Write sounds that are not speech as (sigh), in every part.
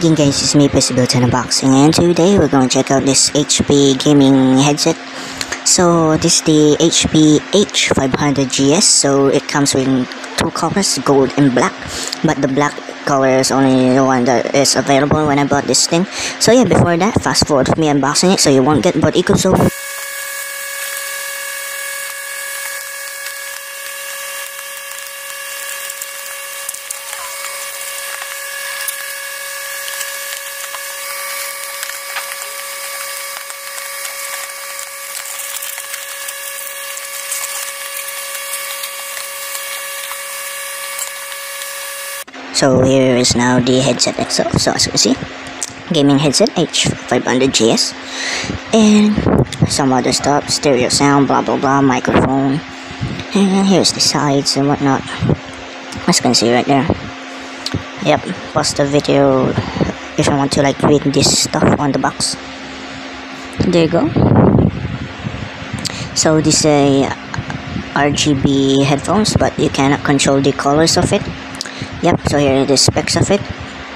again guys, it's me Possibility Unboxing and today we're going to check out this HP gaming headset. So this is the HP H500GS, so it comes with two colors, gold and black, but the black color is only the one that is available when I bought this thing. So yeah, before that, fast forward me unboxing it so you won't get bored equals so So here is now the headset itself. So as you can see, gaming headset H500GS and some other stuff, stereo sound, blah blah blah, microphone. And here's the sides and whatnot. As you can see right there. Yep, pause the video if you want to like read this stuff on the box. There you go. So this is a RGB headphones, but you cannot control the colors of it yep so here are the specs of it.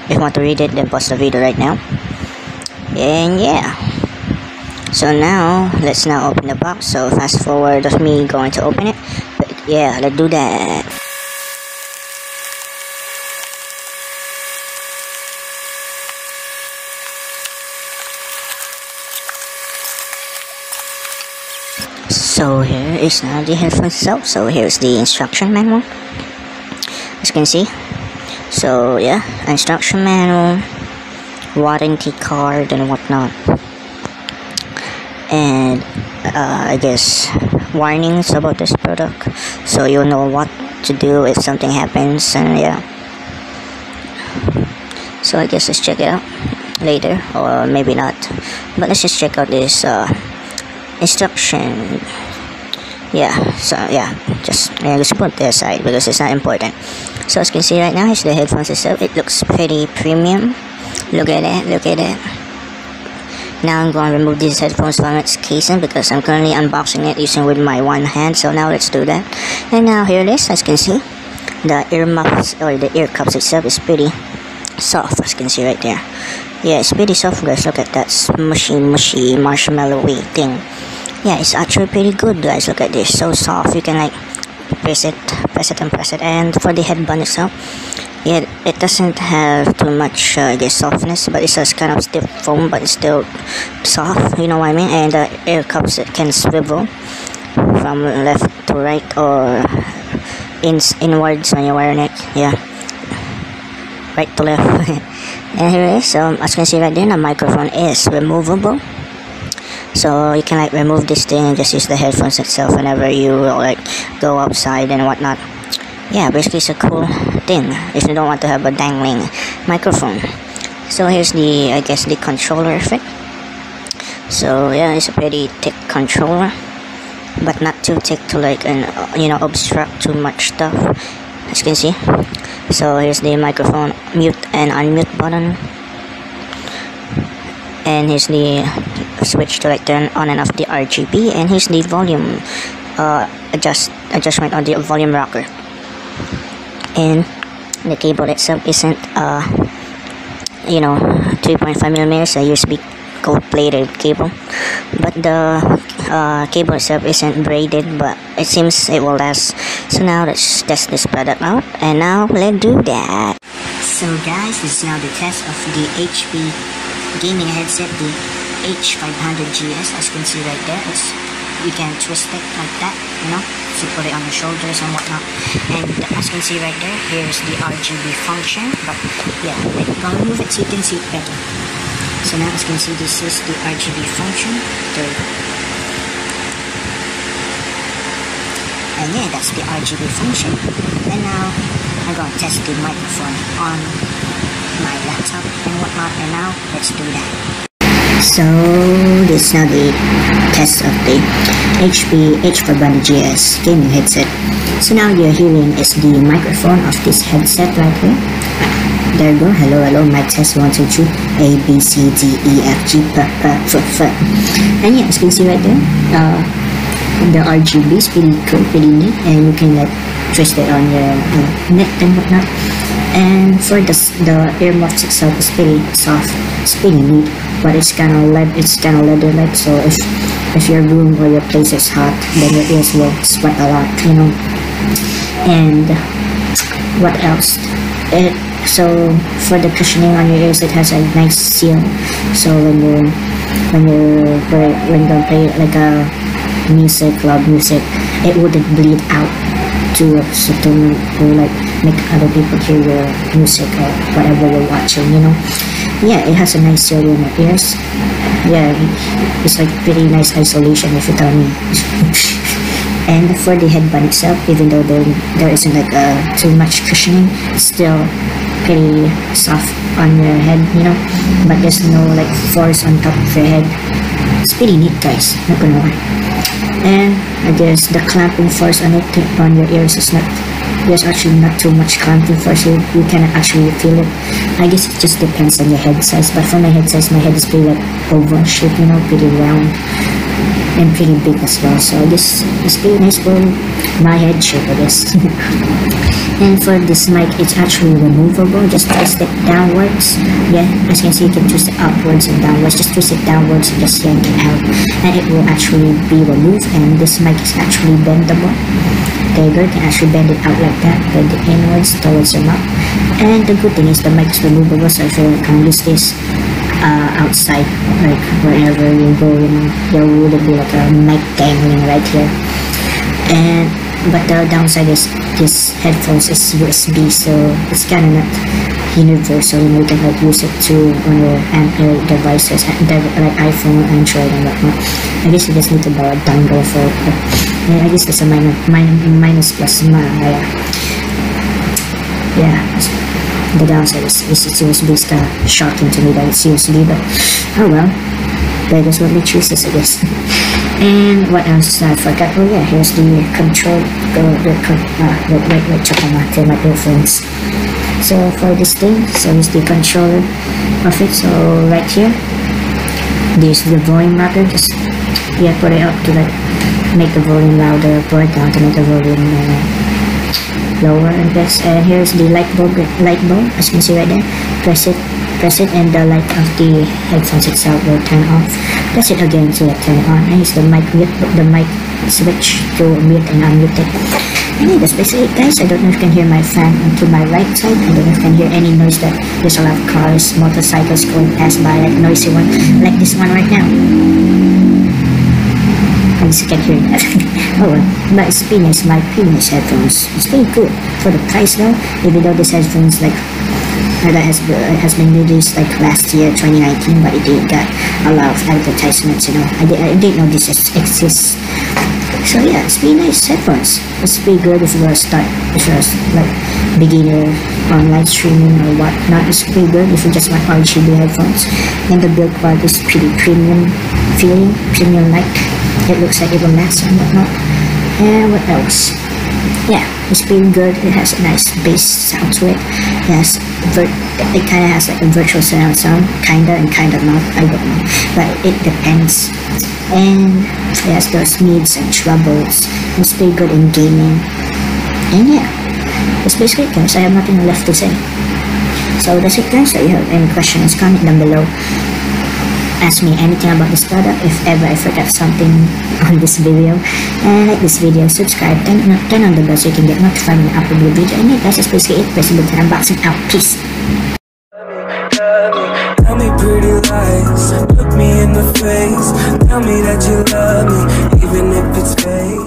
If you want to read it then pause the video right now. And yeah. So now let's now open the box. So fast forward of me going to open it. But yeah let's do that. So here is now the headphone itself. So here's the instruction manual. As you can see, so yeah instruction manual warranty card and whatnot. And uh, I guess warnings about this product. So you'll know what to do if something happens and yeah. So I guess let's check it out later or maybe not. But let's just check out this uh, instruction yeah so yeah just yeah, just put it aside because it's not important so as you can see right now, here's the headphones itself. It looks pretty premium. Look at it, look at it. Now I'm going to remove these headphones from its casing because I'm currently unboxing it using with my one hand. So now let's do that. And now here it is, as you can see. The ear muffs or the ear cups itself is pretty soft as you can see right there. Yeah, it's pretty soft guys. Look at that smushy mushy marshmallowy thing. Yeah, it's actually pretty good guys. Look at this. So soft. You can like press it press it and press it. And for the headband itself yeah it doesn't have too much uh, guess softness but it's just kind of stiff foam but it's still soft. You know what I mean? And the ear cups it can swivel from left to right or in inwards when you're wearing it. Yeah. Right to left. (laughs) Is so as you can see right there the microphone is removable so you can like remove this thing and just use the headphones itself whenever you like go outside and whatnot. Yeah basically it's a cool thing if you don't want to have a dangling microphone. So here's the I guess the controller of it so yeah it's a pretty thick controller but not too thick to like and you know obstruct too much stuff as you can see. So here's the microphone mute and unmute button. And here's the switch to like turn on and off the RGB and here's the volume uh, adjust adjustment on the volume rocker. And the cable itself isn't uh, you know 3.5 millimeters a USB gold plated cable. But the uh, cable itself isn't braided but it seems it will last. So now let's test this product out and now let's do that. So guys this is now the test of the HP gaming headset the H500GS as you can see right there. It's you can twist it like that you know so put it on your shoulders and whatnot. And as you can see right there here's the RGB function but yeah I'll move it so you can see it better. So now as you can see this is the RGB function. There and yeah that's the RGB function. And now I'm to test the microphone on my laptop and whatnot and now let's do that so this is now the test of the HP H400GS gaming headset. So now you're hearing is the microphone of this headset right here. There you go. Hello, hello. My test one, two, three. A, B, C, D, E, F, G, P, P, F, F. And yeah, as you can see right there, uh, the RGB is pretty cool, pretty neat, and you can like twist it on your uh, neck and whatnot and for the the earmuffs itself is pretty soft it's pretty neat but it's kind of lead it's kind of leather like so if if your room or your place is hot then your ears will sweat a lot you know? And what else? It so for the cushioning on your ears it has a nice seal. So when you when you when you play like a music loud music it wouldn't bleed out to so to like make other people hear your music or whatever you're watching you know yeah it has a nice your ears yeah it's like pretty nice isolation if you tell me. (laughs) And for the headband itself even though there, there isn't like uh, too much cushioning still pretty soft on your head you know? But there's no like force on top of your head. It's pretty neat guys. Not gonna lie. And I guess the clamping force on it on your ears is not there's actually not too much clamping for you, you can actually feel it. I guess it just depends on your head size but for my head size my head is pretty like oval shape you know pretty round and pretty big as well. So this is pretty nice for my head shape I guess (laughs) and for this mic it's actually removable just twist it downwards. Yeah as you can see you can twist it upwards and downwards just twist it downwards and just yank it out. And it will actually be removed and this mic is actually bendable. There you go you can actually bend it out like that bend it inwards towards your mouth. And the good thing is the mic is removable so if you can use this uh, outside, like wherever you go, you know, there would be like a mic dangling right here. And but the downside is this headphones is USB, so it's kind of not universal. You know, you can like use it to on your Android devices, like iPhone, Android, and whatnot. I guess you just need to buy a dongle for it. But I guess that's a minor, minor minus plus. Uh, yeah. yeah the downside is, is it seems to be kind of shocking to me that it seems to be, but oh well, that is what we choose, I guess. (laughs) and what else I forgot? Oh yeah, here's the control, the, the, uh, wait, wait, wait, check on my, earphones. So for this thing, so it's the controller of it, so right here, this the volume marker, just, yeah, put it up to like, make the volume louder, put it down to make the volume uh, lower and press and here's the light bulb light bulb as you can see right there press it press it and uh, the light of the headphones itself will turn off press it again to turn it on and here's the mic mute. the mic switch to mute and unmute it and yeah, that's basically it guys I don't know if you can hear my fan to my right side I don't know if you can hear any noise that there's a lot of cars motorcycles going past by like noisy one like this one right now I just can hear that. (laughs) oh well, but it's penis, my penis headphones. It's pretty good for the price though. Even though this headphones like that has uh, has been released like last year, 2019, but it did got a lot of advertisements. You know, I, did, I didn't know this exists. So yeah, it's pretty nice headphones. It's pretty good if you're a start, if you're like beginner online streaming or whatnot. It's pretty good if you just want RGB headphones. And the build quality is pretty premium feeling, premium like. It looks like it will last and whatnot. And what else? Yeah, it's pretty good. It has a nice bass sound to it. Yes, it kind of has like a virtual surround sound, kinda and kind of not. I don't know, but it depends. And it has those mids and trebles. It's pretty good in gaming. And yeah, that's basically it guys. I have nothing left to say. So that's it guys. If you have any questions, comment down below ask me anything about this product. If ever I forgot something on this video and like this video subscribe and turn on the bell so you can get notified when I upload new video. And yeah guys just basically it. Press the button unboxing out. Peace. Tell me Tell me that you love me, even if it's fake.